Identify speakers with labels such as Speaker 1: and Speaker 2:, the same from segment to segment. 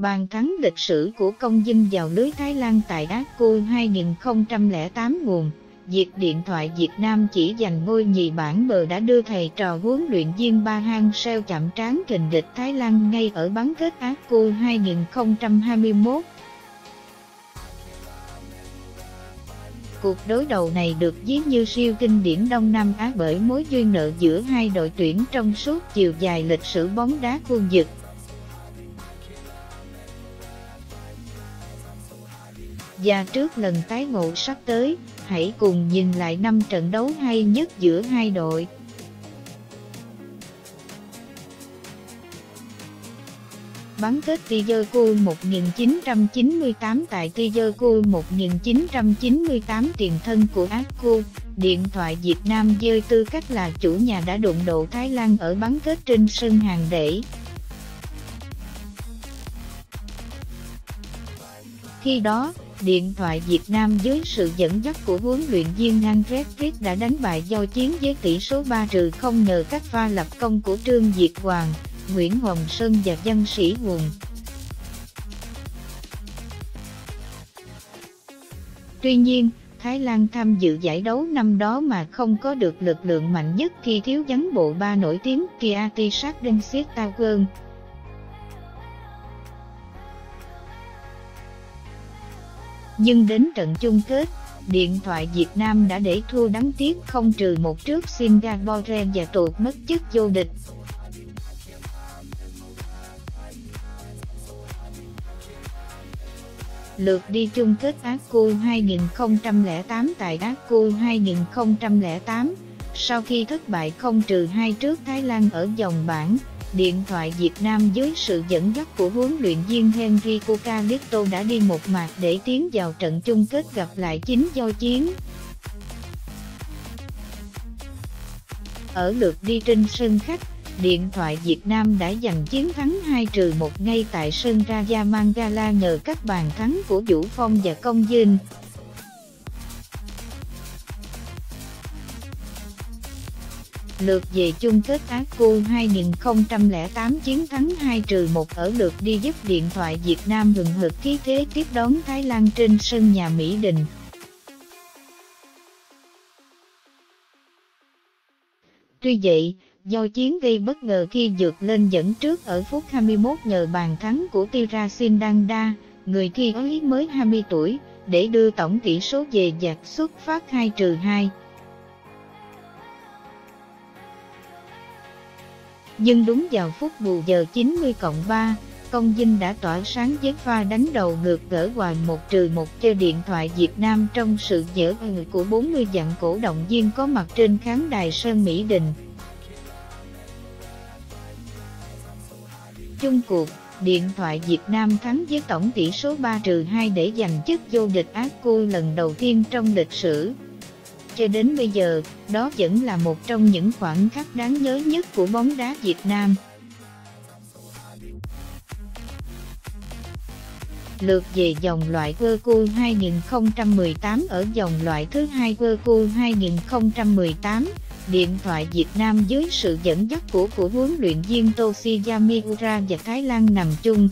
Speaker 1: Bàn thắng lịch sử của công dân vào lưới Thái Lan tại AFCON 2008 nguồn Diệt điện thoại Việt Nam chỉ giành ngôi nhì bảng bờ đã đưa thầy trò huấn luyện viên Ba Hang Seo chạm trán kình địch Thái Lan ngay ở bán kết AFCON 2021. Cuộc đối đầu này được ví như siêu kinh điển Đông Nam Á bởi mối duyên nợ giữa hai đội tuyển trong suốt chiều dài lịch sử bóng đá khu vực. Và trước lần tái ngộ sắp tới, hãy cùng nhìn lại năm trận đấu hay nhất giữa hai đội. Bán kết Tigerpool 1998 tại Tigerpool 1998 tiền thân của Akku, Điện thoại Việt Nam với tư cách là chủ nhà đã đụng độ Thái Lan ở bán kết trên sân hàng để. Khi đó, Điện thoại Việt Nam dưới sự dẫn dắt của huấn luyện viên Andres Frick đã đánh bại do chiến với tỷ số 3-0 nhờ các pha lập công của Trương Việt Hoàng, Nguyễn Hồng Sơn và dân sĩ Hùng. Tuy nhiên, Thái Lan tham dự giải đấu năm đó mà không có được lực lượng mạnh nhất khi thiếu vắng bộ ba nổi tiếng Kiati Sardensit Tawen, nhưng đến trận chung kết, Điện thoại Việt Nam đã để thua đáng tiếc không trừ một trước Singapore và tụt mất chức vô địch. Lượt đi chung kết ACU 2008 tại ACU 2008, sau khi thất bại không trừ hai trước Thái Lan ở vòng bảng, Điện thoại Việt Nam dưới sự dẫn dắt của huấn luyện viên Henry Cucalito đã đi một mạc để tiến vào trận chung kết gặp lại chính do chiến. Ở lượt đi trên sân khách, Điện thoại Việt Nam đã giành chiến thắng 2-1 ngay tại sân Raja Mangala nhờ các bàn thắng của Vũ Phong và Công Dinh. Lượt về chung kết Á Cu 2008 chiến thắng 2 trừ 1 ở lượt đi giúp điện thoại Việt Nam hừng hực khí thế tiếp đón Thái Lan trên sân nhà Mỹ Đình. Tuy vậy, do chiến gây bất ngờ khi dược lên dẫn trước ở phút 21 nhờ bàn thắng của Tirasin Danda, người khi ấy mới 20 tuổi, để đưa tổng tỷ số về giặc xuất phát 2 trừ 2. Nhưng đúng vào phút bù giờ 90 cộng 3, công dinh đã tỏa sáng với pha đánh đầu ngược gỡ hòa một trừ một cho điện thoại Việt Nam trong sự dở người của 40 dặn cổ động viên có mặt trên khán đài Sơn Mỹ Đình. Chung cuộc, điện thoại Việt Nam thắng với tổng tỷ số 3 trừ 2 để giành chức vô địch AFCON lần đầu tiên trong lịch sử cho đến bây giờ, đó vẫn là một trong những khoảnh khắc đáng nhớ nhất của bóng đá Việt Nam. Lượt về dòng loại World Cup 2018 ở dòng loại thứ hai World Cup 2018, Điện thoại Việt Nam dưới sự dẫn dắt của của huấn luyện viên Toshiya Ura và Thái Lan nằm chung.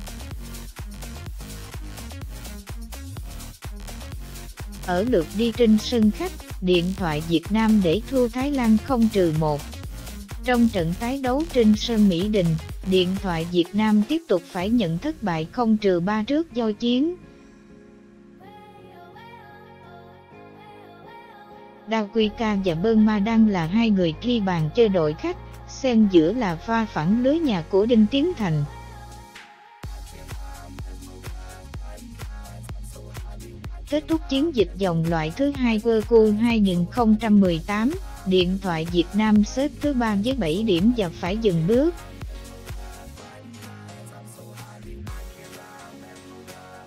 Speaker 1: Ở lượt đi trên sân khách, điện thoại Việt Nam để thua Thái Lan không trừ một. Trong trận tái đấu trên sân Mỹ Đình, điện thoại Việt Nam tiếp tục phải nhận thất bại không trừ ba trước do chiến. Đao Quy Ca và Bơn Ma đang là hai người ghi bàn chơi đội khách, xen giữa là pha phản lưới nhà của Đinh Tiến Thành. Kết thúc chiến dịch dòng loại thứ hai World Cup 2018, Điện thoại Việt Nam xếp thứ ba với 7 điểm và phải dừng bước.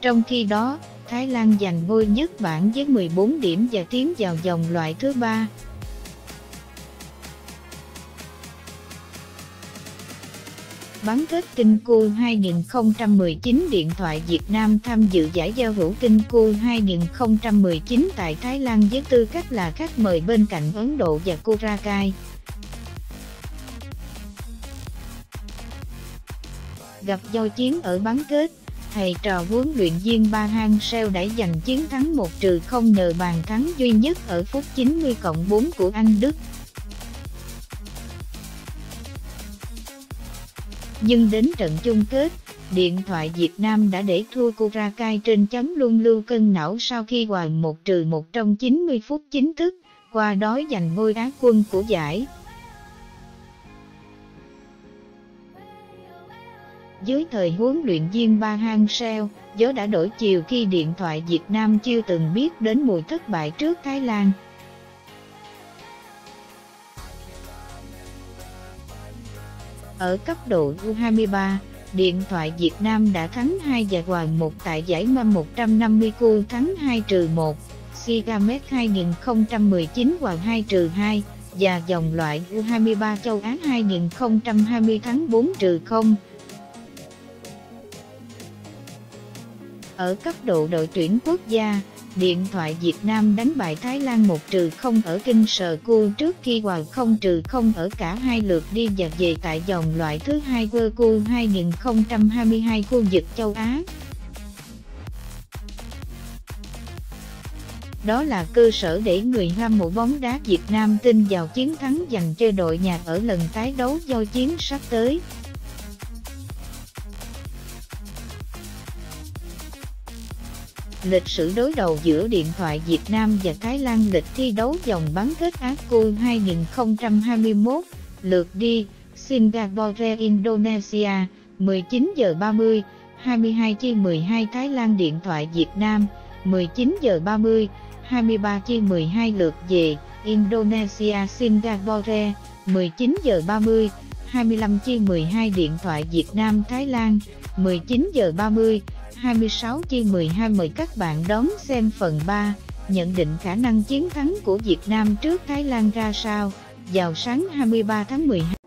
Speaker 1: Trong khi đó, Thái Lan giành ngôi nhất bảng với 14 điểm và tiến vào dòng loại thứ ba. Bán kết Kinh Cu 2019 Điện thoại Việt Nam tham dự giải giao hữu Kinh Cu 2019 tại Thái Lan với tư cách là khách mời bên cạnh Ấn Độ và Kurakai. Gặp giao chiến ở bán kết, thầy trò huấn luyện viên Ba Hang Seo đã giành chiến thắng 1 trừ 0 nhờ bàn thắng duy nhất ở phút 90 cộng 4 của Anh Đức. Nhưng đến trận chung kết, Điện thoại Việt Nam đã để thua Kurakai trên chấm luân lưu cân não sau khi hòa 1 trừ 1 trong 90 phút chính thức, qua đó giành ngôi á quân của giải. Dưới thời huấn luyện viên Ba Hang Seo, gió đã đổi chiều khi điện thoại Việt Nam chưa từng biết đến mùi thất bại trước Thái Lan. Ở cấp độ U23, Điện thoại Việt Nam đã thắng 2 và hòa 1 tại giải MAM 150 cu thắng 2 trừ 1, Sigamet 2019 hòa 2 trừ 2, và dòng loại U23 châu Á 2020 thắng 4 trừ 0. Ở cấp độ đội tuyển quốc gia, Điện thoại Việt Nam đánh bại Thái Lan 1 trừ 0 ở Kinh Sờ Cu trước khi hòa 0 trừ 0 ở cả hai lượt đi và về tại vòng loại thứ hai World Cup 2022 khu vực châu Á. Đó là cơ sở để người hâm mộ bóng đá Việt Nam tin vào chiến thắng dành cho đội nhà ở lần tái đấu do chiến sắp tới. Lịch sử đối đầu giữa điện thoại Việt Nam và Thái Lan lịch thi đấu vòng bán kết AFCON 2021, lượt đi, Singapore Indonesia, 19 giờ 30, 22 chi 12 Thái Lan điện thoại Việt Nam, 19 giờ 30, 23 chi 12 lượt về, Indonesia Singapore, 19 giờ 30, 25 chi 12 điện thoại Việt Nam Thái Lan, 19 giờ 30, 26 chi 12 mời các bạn đón xem phần 3, nhận định khả năng chiến thắng của Việt Nam trước Thái Lan ra sao, vào sáng 23 tháng 12.